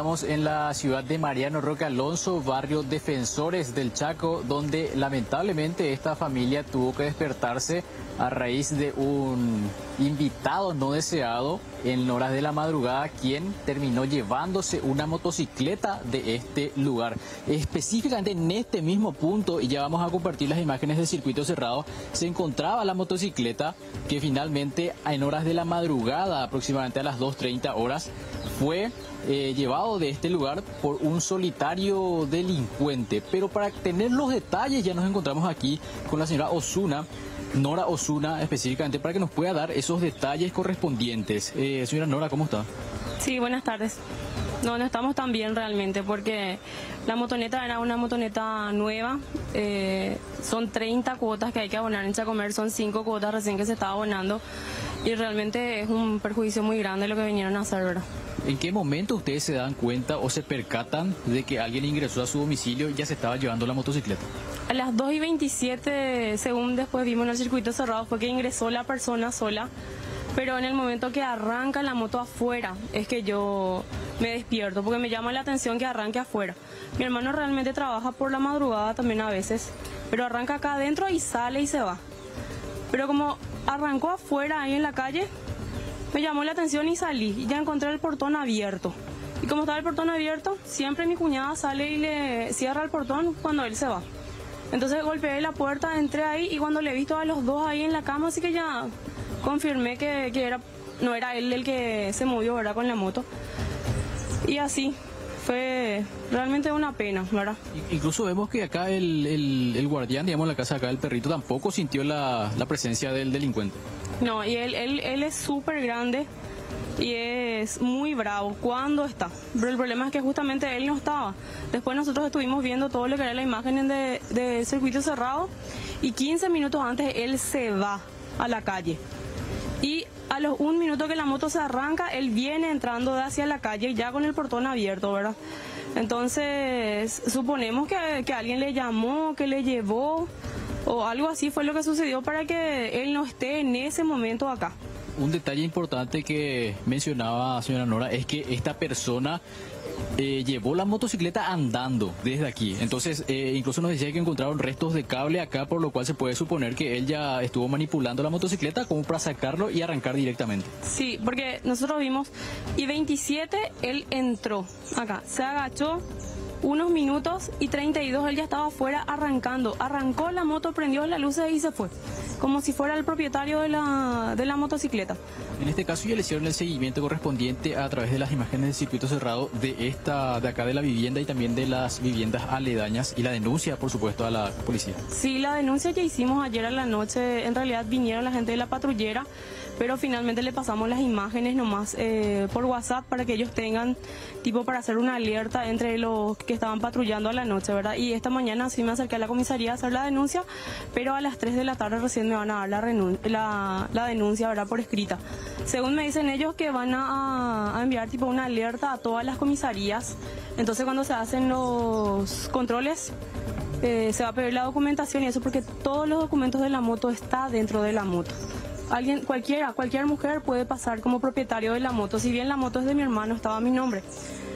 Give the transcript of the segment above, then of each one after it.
Estamos en la ciudad de Mariano Roque Alonso, barrio Defensores del Chaco, donde lamentablemente esta familia tuvo que despertarse a raíz de un invitado no deseado en horas de la madrugada, quien terminó llevándose una motocicleta de este lugar. Específicamente en este mismo punto, y ya vamos a compartir las imágenes del circuito cerrado, se encontraba la motocicleta que finalmente en horas de la madrugada, aproximadamente a las 2.30 horas, fue eh, llevado de este lugar por un solitario delincuente. Pero para tener los detalles ya nos encontramos aquí con la señora Osuna, Nora Osuna específicamente, para que nos pueda dar esos detalles correspondientes. Eh, señora Nora, ¿cómo está? Sí, buenas tardes. No, no estamos tan bien realmente porque la motoneta era una motoneta nueva. eh, son 30 cuotas que hay que abonar en Chacomer, son 5 cuotas recién que se está abonando y realmente es un perjuicio muy grande lo que vinieron a hacer, ¿verdad? ¿En qué momento ustedes se dan cuenta o se percatan de que alguien ingresó a su domicilio y ya se estaba llevando la motocicleta? A las 2 y 27, según después vimos en el circuito cerrado, fue que ingresó la persona sola, pero en el momento que arranca la moto afuera es que yo me despierto, porque me llama la atención que arranque afuera. Mi hermano realmente trabaja por la madrugada también a veces, pero arranca acá adentro y sale y se va. Pero como arrancó afuera ahí en la calle, me llamó la atención y salí ya encontré el portón abierto. Y como estaba el portón abierto, siempre mi cuñada sale y le cierra el portón cuando él se va. Entonces golpeé la puerta, entré ahí y cuando le he visto a los dos ahí en la cama, así que ya confirmé que, que era, no era él el que se movió, ¿verdad? Con la moto. Y así, fue realmente una pena, ¿verdad? Incluso vemos que acá el, el- el guardián, digamos, la casa acá del perrito, tampoco sintió la, la presencia del delincuente. No, y él, él, él es súper grande y es muy bravo cuando está. Pero el problema es que justamente él no estaba. Después nosotros estuvimos viendo todo lo que era la imagen de, de circuito cerrado y 15 minutos antes él se va a la calle. Y a los un minuto que la moto se arranca, él viene entrando hacia la calle ya con el portón abierto, ¿verdad? Entonces, suponemos que, que alguien le llamó, que le llevó, o algo así fue lo que sucedió para que él no esté en ese momento acá. Un detalle importante que mencionaba señora Nora es que esta persona eh, llevó la motocicleta andando desde aquí. Entonces, eh, incluso nos decía que encontraron restos de cable acá, por lo cual se puede suponer que él ya estuvo manipulando la motocicleta como para sacarlo y arrancar directamente. Sí, porque nosotros vimos, y 27 él entró acá, se agachó unos minutos y 32 él ya estaba afuera arrancando. Arrancó la moto, prendió las luces y se fue, como si fuera el propietario de la, de la motocicleta. En este caso ya le hicieron el seguimiento correspondiente a través de las imágenes del circuito cerrado de esta, de acá de la vivienda y también de las viviendas aledañas y la denuncia, por supuesto, a la policía. Sí, la denuncia que hicimos ayer a la noche, en realidad vinieron la gente de la patrullera, pero finalmente le pasamos las imágenes nomás eh, por WhatsApp para que ellos tengan tipo para hacer una alerta entre los que estaban patrullando a la noche, ¿verdad? Y esta mañana sí me acerqué a la comisaría a hacer la denuncia, pero a las 3 de la tarde recién me van a dar la, denuncia, ¿verdad? Por escrita. Según me dicen ellos que van a, a enviar tipo una alerta a todas las comisarías, entonces cuando se hacen los controles eh, se va a pedir la documentación y eso porque todos los documentos de la moto está dentro de la moto. Alguien, cualquiera, cualquier mujer puede pasar como propietario de la moto. Si bien la moto es de mi hermano, estaba mi nombre.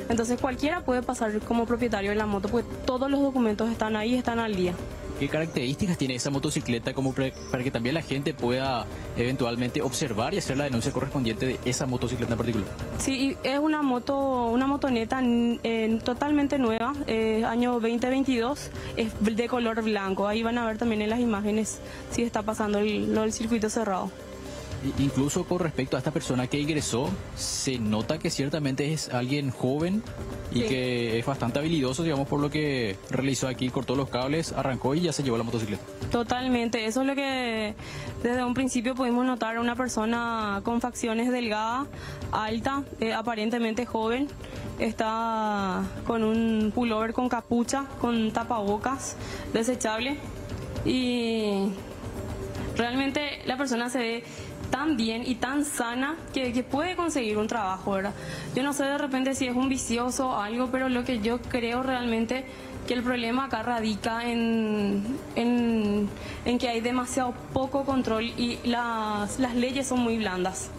Entonces cualquiera puede pasar como propietario de la moto, porque todos los documentos están ahí, están al día. ¿Qué características tiene esa motocicleta como para que también la gente pueda eventualmente observar y hacer la denuncia correspondiente de esa motocicleta en particular? Sí, es una moto, una motoneta eh, totalmente nueva, eh, año 2022, es de color blanco. Ahí van a ver también en las imágenes si está pasando el, circuito cerrado. Incluso con respecto a esta persona que ingresó, se nota que ciertamente es alguien joven y Sí. que es bastante habilidoso, digamos, por lo que realizó aquí, cortó los cables, arrancó y ya se llevó la motocicleta. Totalmente, eso es lo que desde un principio pudimos notar, una persona con facciones delgada, alta, eh, aparentemente joven, está con un pullover con capucha, con tapabocas desechable y realmente la persona se ve tan bien y tan sana que, puede conseguir un trabajo, ¿verdad? Yo no sé de repente si es un vicioso o algo, pero lo que yo creo realmente que el problema acá radica en, en, que hay demasiado poco control y las, las leyes son muy blandas.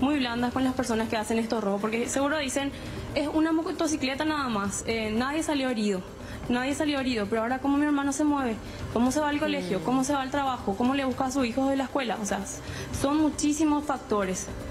Muy blandas con las personas que hacen estos robos, porque seguro dicen, Es una motocicleta nada más, eh, nadie salió herido. Nadie salió herido, pero ahora cómo mi hermano se mueve, cómo se va al colegio, cómo se va al trabajo, cómo le busca a sus hijos de la escuela, o sea, son muchísimos factores.